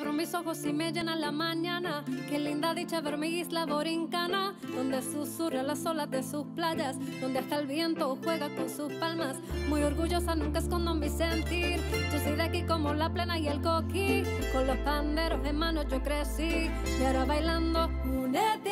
abro mis ojos y me llenan la mañana. Qué linda dicha ver mi isla borincana, donde susurra las olas de sus playas, donde hasta el viento juega con sus palmas. Muy orgullosa, nunca escondo mi sentir. Yo soy de aquí como la plena y el coquí. Con los panderos en manos yo crecí. Y ahora bailando, únete.